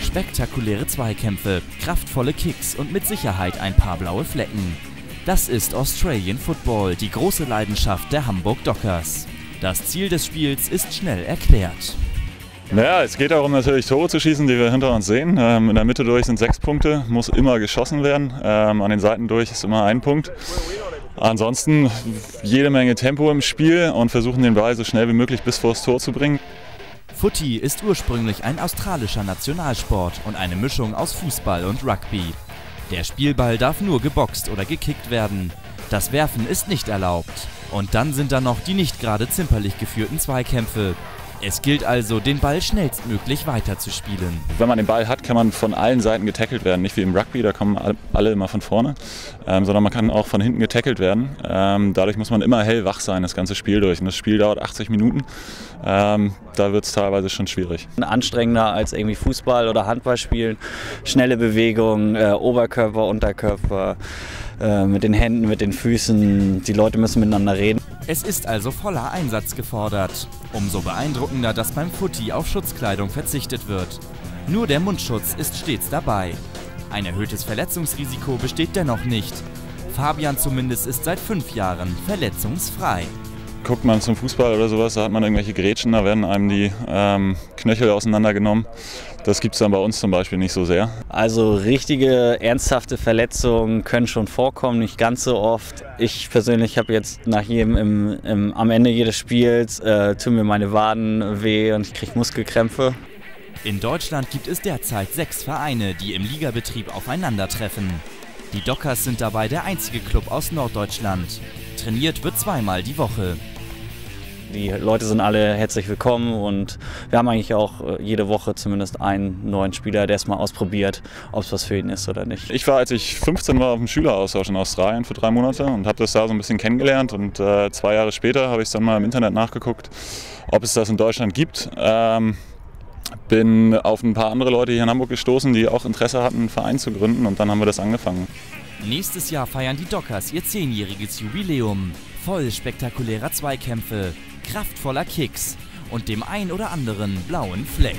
Spektakuläre Zweikämpfe, kraftvolle Kicks und mit Sicherheit ein paar blaue Flecken. Das ist Australian Football, die große Leidenschaft der Hamburg Dockers. Das Ziel des Spiels ist schnell erklärt. Naja, es geht darum natürlich Tore zu schießen, die wir hinter uns sehen. Ähm, in der Mitte durch sind sechs Punkte, muss immer geschossen werden. Ähm, an den Seiten durch ist immer ein Punkt. Ansonsten jede Menge Tempo im Spiel und versuchen den Ball so schnell wie möglich bis vor das Tor zu bringen. Footy ist ursprünglich ein australischer Nationalsport und eine Mischung aus Fußball und Rugby. Der Spielball darf nur geboxt oder gekickt werden. Das Werfen ist nicht erlaubt. Und dann sind da noch die nicht gerade zimperlich geführten Zweikämpfe. Es gilt also, den Ball schnellstmöglich weiterzuspielen. Wenn man den Ball hat, kann man von allen Seiten getackelt werden. Nicht wie im Rugby, da kommen alle immer von vorne, ähm, sondern man kann auch von hinten getackelt werden. Ähm, dadurch muss man immer hellwach sein, das ganze Spiel durch. Und das Spiel dauert 80 Minuten. Ähm, da wird es teilweise schon schwierig. Anstrengender als irgendwie Fußball oder Handball spielen. Schnelle Bewegungen, äh, Oberkörper, Unterkörper, äh, mit den Händen, mit den Füßen. Die Leute müssen miteinander reden. Es ist also voller Einsatz gefordert. Umso beeindruckender, dass beim Footy auf Schutzkleidung verzichtet wird. Nur der Mundschutz ist stets dabei. Ein erhöhtes Verletzungsrisiko besteht dennoch nicht. Fabian zumindest ist seit fünf Jahren verletzungsfrei guckt man zum Fußball oder sowas, da hat man irgendwelche Grätschen, da werden einem die ähm, Knöchel auseinandergenommen. Das gibt es dann bei uns zum Beispiel nicht so sehr. Also richtige ernsthafte Verletzungen können schon vorkommen, nicht ganz so oft. Ich persönlich habe jetzt nach jedem im, im, am Ende jedes Spiels äh, tun mir meine Waden weh und ich kriege Muskelkrämpfe. In Deutschland gibt es derzeit sechs Vereine, die im Ligabetrieb aufeinandertreffen. Die Dockers sind dabei der einzige Club aus Norddeutschland. Trainiert wird zweimal die Woche. Die Leute sind alle herzlich willkommen und wir haben eigentlich auch äh, jede Woche zumindest einen neuen Spieler, der es mal ausprobiert, ob es was für ihn ist oder nicht. Ich war, als ich 15 war, auf dem Schüleraustausch in Australien für drei Monate und habe das da so ein bisschen kennengelernt und äh, zwei Jahre später habe ich es dann mal im Internet nachgeguckt, ob es das in Deutschland gibt. Ähm, bin auf ein paar andere Leute hier in Hamburg gestoßen, die auch Interesse hatten, einen Verein zu gründen und dann haben wir das angefangen. Nächstes Jahr feiern die Dockers ihr zehnjähriges Jubiläum. Voll spektakulärer Zweikämpfe, kraftvoller Kicks und dem ein oder anderen blauen Fleck.